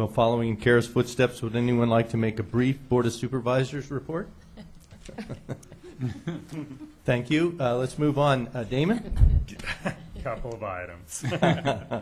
Well, following in Kara's footsteps, would anyone like to make a brief Board of Supervisors report? Thank you. Uh, Let's move on. Uh, Damon? Couple of items.